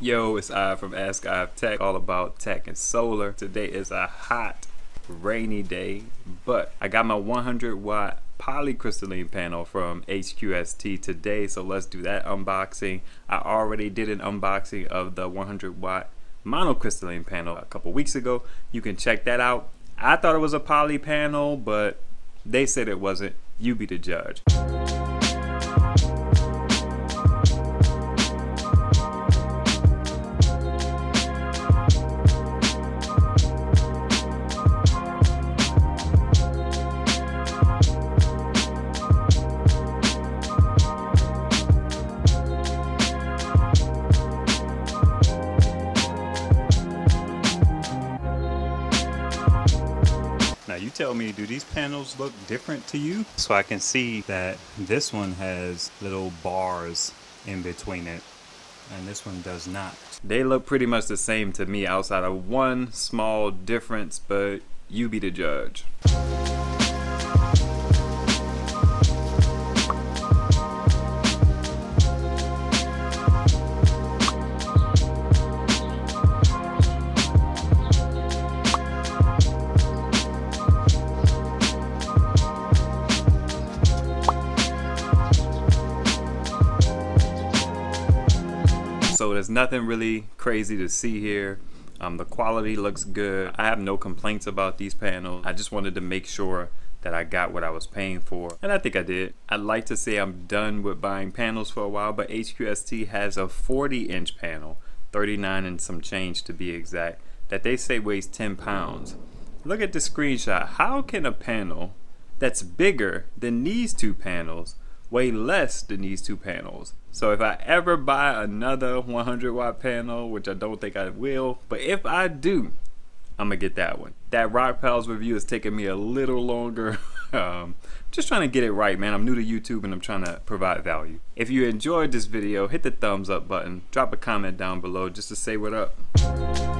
Yo, it's I from Ask Ive Tech, all about tech and solar. Today is a hot, rainy day, but I got my 100 watt polycrystalline panel from HQST today, so let's do that unboxing. I already did an unboxing of the 100 watt monocrystalline panel a couple weeks ago. You can check that out. I thought it was a poly panel, but they said it wasn't. You be the judge. You tell me, do these panels look different to you? So I can see that this one has little bars in between it and this one does not. They look pretty much the same to me outside of one small difference, but you be the judge. So there's nothing really crazy to see here. Um, the quality looks good. I have no complaints about these panels. I just wanted to make sure that I got what I was paying for. And I think I did. I'd like to say I'm done with buying panels for a while, but HQST has a 40 inch panel, 39 and some change to be exact, that they say weighs 10 pounds. Look at the screenshot. How can a panel that's bigger than these two panels weigh less than these two panels. So if I ever buy another 100 watt panel, which I don't think I will, but if I do, I'm gonna get that one. That Rock Rockpals review is taking me a little longer. um, just trying to get it right, man. I'm new to YouTube and I'm trying to provide value. If you enjoyed this video, hit the thumbs up button, drop a comment down below just to say what up.